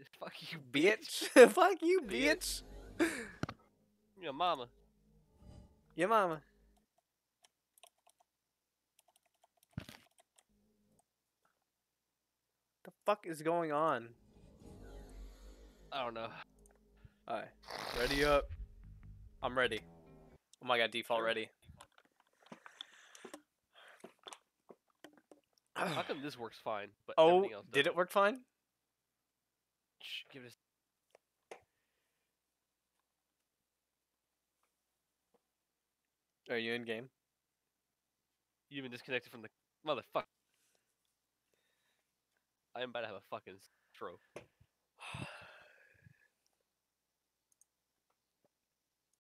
Fuck you, bitch. Fuck you, bitch. Your mama. Your mama. The fuck is going on? I don't know. Alright. Ready up. I'm ready. Oh my god, default ready. How come this works fine, but oh, else did it work fine? Give it. Are you in game? A... You even disconnected from the motherfucker. I am about to have a fucking stroke.